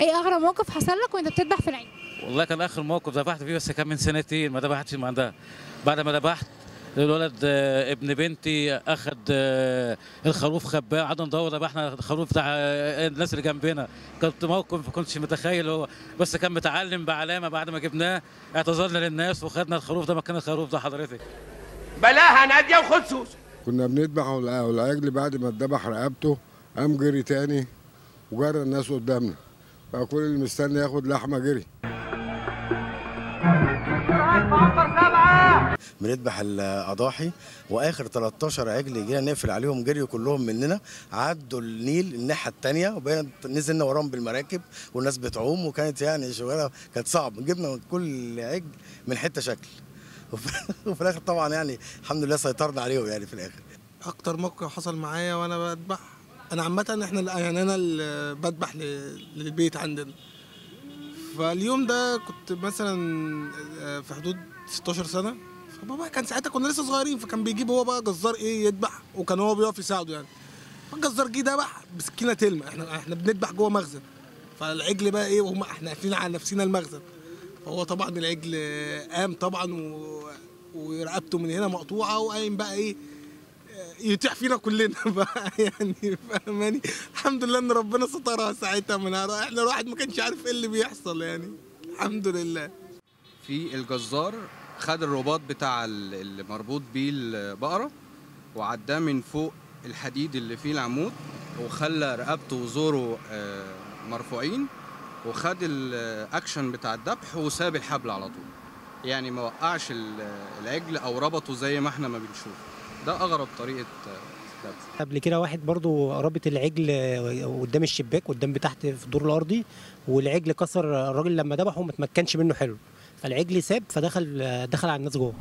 إيه اغرب موقف حصل لك وانت بتذبح في العيد؟ والله كان آخر موقف ذبحت فيه بس كان من سنتين ما ذبحتش من عندها. بعد ما ذبحت الولد آه، ابن بنتي أخد آه، الخروف خباه قعدنا ندور ذبحنا الخروف بتاع آه، الناس اللي جنبنا. كنت موقف ما كنتش متخيل هو بس كان متعلم بعلامة بعد ما جبناه اعتذرنا للناس وخدنا الخروف ده مكان الخروف ده حضرتك. بلاها نادية وخد سوسه كنا بنذبح والع- والعجل بعد ما اتذبح رقبته قام جري تاني وجرى الناس قدامنا. فكل اللي مستني ياخد لحمة جري. بنذبح الأضاحي وآخر 13 عجل جينا نقفل عليهم جريوا كلهم مننا عدوا النيل الناحية الثانية وبقينا نزلنا وراهم بالمراكب والناس بتعوم وكانت يعني شغاله كانت صعب. جبنا من كل عجل من حتة شكل. وفي وفي الآخر طبعا يعني الحمد لله سيطرنا عليهم يعني في الآخر. أكتر موقف حصل معايا وأنا بذبح أنا عامة إحنا يعني أنا اللي بذبح للبيت عندنا. فاليوم ده كنت مثلا آه، في حدود 16 سنة. فبابا كان ساعتها كنا لسه صغيرين فكان بيجيب هو بقى جزار إيه يذبح وكان هو بيقف يساعده يعني. فالجزار جه ذبح بسكينة تلمع إحنا إحنا بنذبح جوه مخزن. فالعجل بقى إيه وهم إحنا قافلين على نفسنا المخزن. فهو طبعا العجل قام طبعا و... ورقبته من هنا مقطوعة وقايم بقى إيه يطيح فينا كلنا بقى يعني فاهماني؟ الحمد لله إن ربنا سترها ساعتها من إحنا الواحد ما كانش عارف إيه اللي بيحصل يعني. الحمد لله. في الجزار خد الرباط بتاع ال- اللي مربوط بيه البقرة وعداه من فوق الحديد اللي فيه العمود وخلى رقبته وزوره آه، مرفوعين وخد الأكشن بتاع الذبح وساب الحبل على طول. يعني ما وقعش ال- العجل أو ربطه زي ما إحنا ما بنشوف ده أغرب طريقة قبل كده واحد برضو رابط العجل قدام الشباك قدام بتاعت في الدور الأرضي والعجل كسر الراجل لما ذبحه ما تمكنش منه حلو. فالعجل ساب فدخل دخل على الناس جوه.